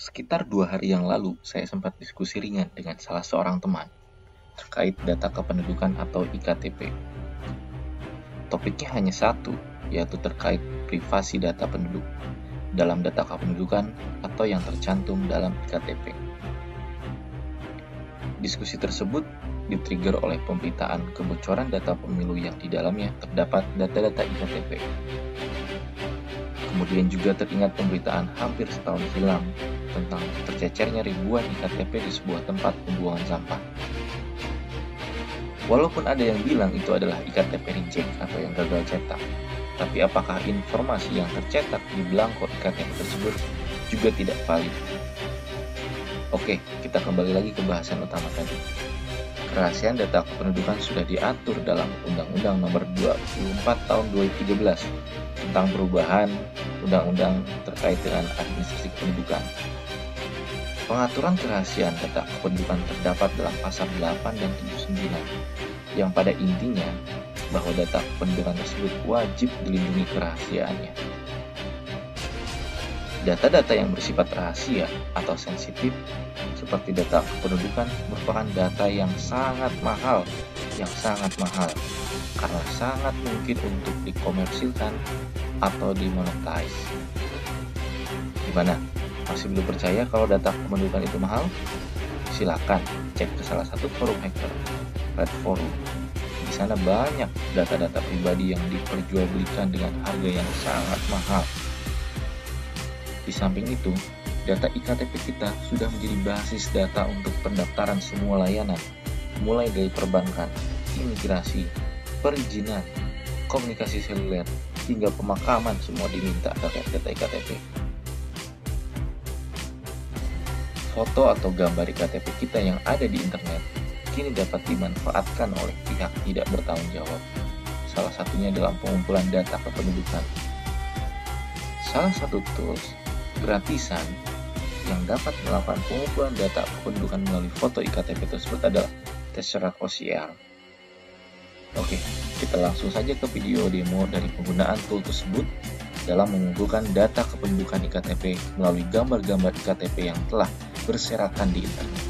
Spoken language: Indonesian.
Sekitar dua hari yang lalu, saya sempat diskusi ringan dengan salah seorang teman terkait data kependudukan atau IKTP. Topiknya hanya satu, yaitu terkait privasi data penduduk dalam data kependudukan atau yang tercantum dalam IKTP. Diskusi tersebut ditrigger oleh pemberitaan kebocoran data pemilu yang di dalamnya terdapat data-data IKTP. Kemudian juga teringat pemberitaan hampir setahun silam tentang tercecernya ribuan IKTP di sebuah tempat pembuangan sampah. Walaupun ada yang bilang itu adalah IKTP reject atau yang gagal cetak, tapi apakah informasi yang tercetak di belangko IKTP tersebut juga tidak valid? Oke, kita kembali lagi ke bahasan utama tadi. Kerahasiaan data kependudukan sudah diatur dalam Undang-Undang Nomor 24 Tahun 2013 tentang perubahan undang-undang terkait dengan administrasi kependudukan. Pengaturan kerahasiaan data kependudukan terdapat dalam pasal 8 dan 79, yang pada intinya bahwa data kependudukan tersebut wajib dilindungi kerahasiaannya. Data-data yang bersifat rahasia atau sensitif seperti data kependudukan merupakan data yang sangat mahal, yang sangat mahal karena sangat mungkin untuk dikomersilkan atau dimonetize. Gimana? Masih belum percaya kalau data kependudukan itu mahal? Silakan cek ke salah satu forum hacker, Red Forum. Di sana banyak data-data pribadi yang diperjualbelikan dengan harga yang sangat mahal. Di samping itu, data IKTP kita sudah menjadi basis data untuk pendaftaran semua layanan, mulai dari perbankan, imigrasi, perizinan, komunikasi seluler, hingga pemakaman semua diminta terkait data IKTP. foto atau gambar KTP kita yang ada di internet kini dapat dimanfaatkan oleh pihak tidak bertanggung jawab. Salah satunya dalam pengumpulan data kependudukan. Salah satu tools gratisan yang dapat melakukan pengumpulan data kependudukan melalui foto IKTP tersebut adalah Tesseract OCR. Oke, kita langsung saja ke video demo dari penggunaan tool tersebut dalam mengumpulkan data kependudukan IKTP melalui gambar-gambar IKTP yang telah berserakan di internet.